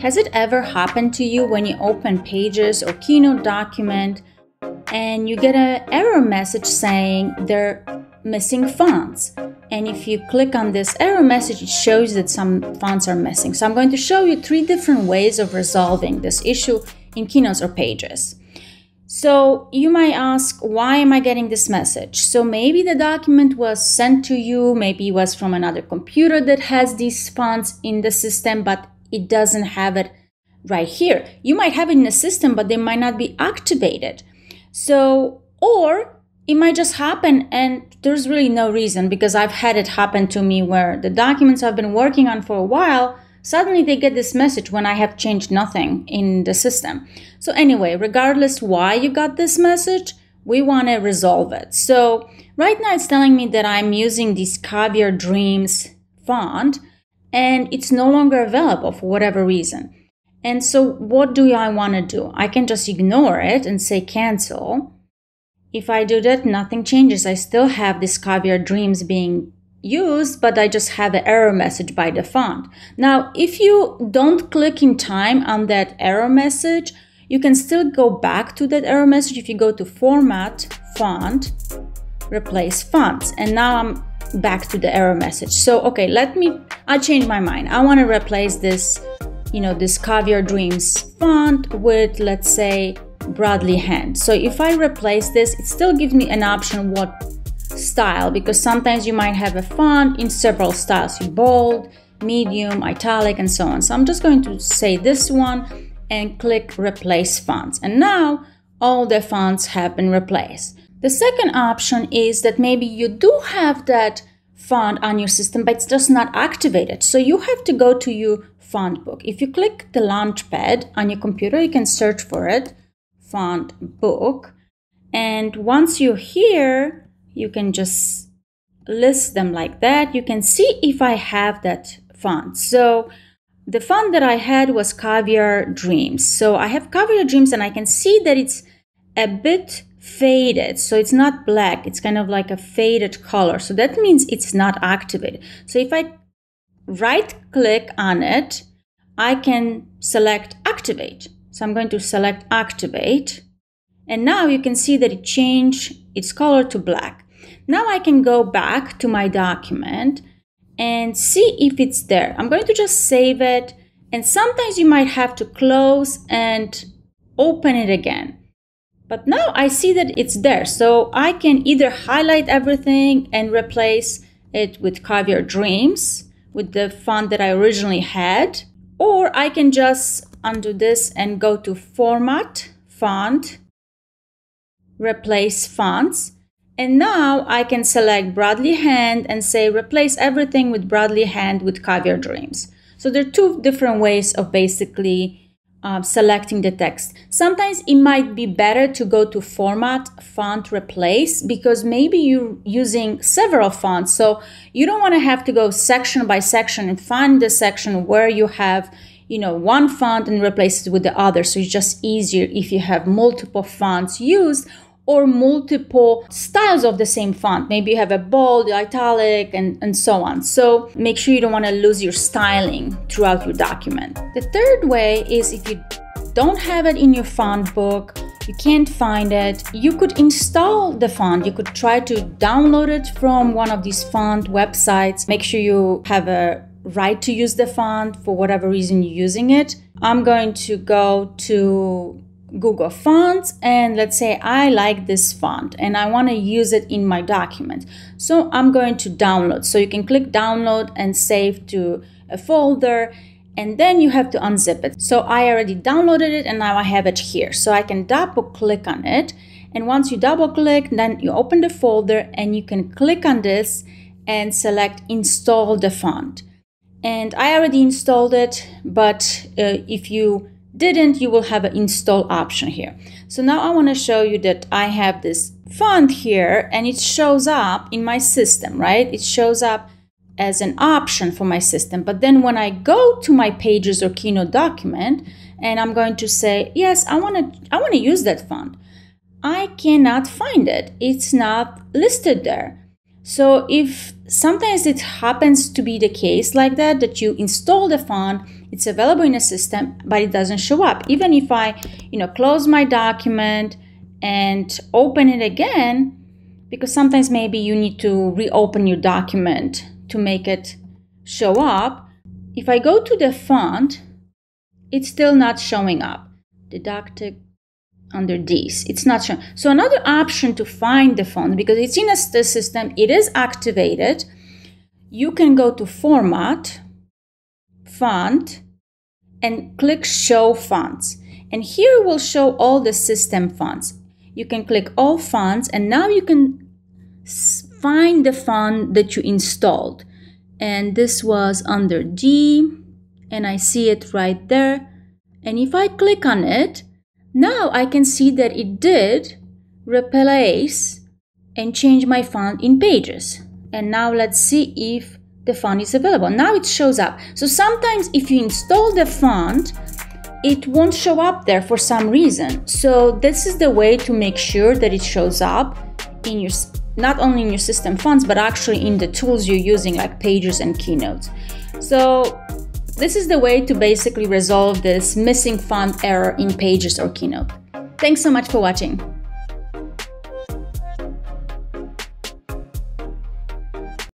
Has it ever happened to you when you open Pages or Keynote document and you get an error message saying they're missing fonts? And if you click on this error message, it shows that some fonts are missing. So I'm going to show you three different ways of resolving this issue in Keynotes or Pages. So you might ask, why am I getting this message? So maybe the document was sent to you, maybe it was from another computer that has these fonts in the system, but it doesn't have it right here. You might have it in the system, but they might not be activated. So, or it might just happen and there's really no reason because I've had it happen to me where the documents I've been working on for a while suddenly they get this message when I have changed nothing in the system. So anyway, regardless why you got this message, we want to resolve it. So right now it's telling me that I'm using this Caviar Dreams font and it's no longer available for whatever reason. And so what do I want to do? I can just ignore it and say cancel. If I do that, nothing changes. I still have this Caviar Dreams being used, but I just have an error message by the font. Now, if you don't click in time on that error message, you can still go back to that error message if you go to Format, Font, Replace Fonts. And now I'm back to the error message. So, okay, let me, I change my mind. I want to replace this, you know, this Caviar Dreams font with, let's say, Bradley Hand. So if I replace this, it still gives me an option what style because sometimes you might have a font in several styles bold, medium, italic, and so on. So I'm just going to say this one and click replace fonts. And now all the fonts have been replaced. The second option is that maybe you do have that font on your system, but it's just not activated. So you have to go to your font book. If you click the launchpad on your computer, you can search for it, font book. And once you're here, you can just list them like that. You can see if I have that font. So the font that I had was Caviar Dreams. So I have Caviar Dreams and I can see that it's a bit faded. So it's not black. It's kind of like a faded color. So that means it's not activated. So if I right click on it, I can select activate. So I'm going to select activate. And now you can see that it changed its color to black. Now I can go back to my document and see if it's there. I'm going to just save it. And sometimes you might have to close and open it again. But now I see that it's there. So I can either highlight everything and replace it with Caviar Dreams with the font that I originally had. Or I can just undo this and go to Format, Font, Replace Fonts. And now I can select Bradley Hand and say replace everything with Bradley Hand with Caviar Dreams. So there are two different ways of basically uh, selecting the text. Sometimes it might be better to go to format, font, replace because maybe you're using several fonts. So you don't want to have to go section by section and find the section where you have you know one font and replace it with the other. So it's just easier if you have multiple fonts used or multiple styles of the same font. Maybe you have a bold, italic, and, and so on. So make sure you don't want to lose your styling throughout your document. The third way is if you don't have it in your font book, you can't find it, you could install the font. You could try to download it from one of these font websites. Make sure you have a right to use the font for whatever reason you're using it. I'm going to go to Google Fonts and let's say I like this font and I want to use it in my document. So I'm going to download. So you can click download and save to a folder and then you have to unzip it. So I already downloaded it and now I have it here. So I can double click on it and once you double click then you open the folder and you can click on this and select install the font. And I already installed it but uh, if you didn't, you will have an install option here. So now I want to show you that I have this font here and it shows up in my system, right? It shows up as an option for my system. But then when I go to my pages or Keynote document and I'm going to say, yes, I want to I want to use that font. I cannot find it. It's not listed there. So if sometimes it happens to be the case like that, that you install the font, it's available in a system, but it doesn't show up. Even if I, you know, close my document and open it again, because sometimes maybe you need to reopen your document to make it show up. If I go to the font, it's still not showing up. Didactic under this. It's not showing. So another option to find the font, because it's in a system, it is activated. You can go to Format, Font, and click Show Fonts. And here will show all the system fonts. You can click All Fonts, and now you can find the font that you installed. And this was under G, and I see it right there. And if I click on it, now I can see that it did replace and change my font in pages. And now let's see if the font is available. Now it shows up. So sometimes if you install the font, it won't show up there for some reason. So this is the way to make sure that it shows up in your not only in your system fonts but actually in the tools you're using like pages and keynotes. So this is the way to basically resolve this missing font error in Pages or Keynote. Thanks so much for watching.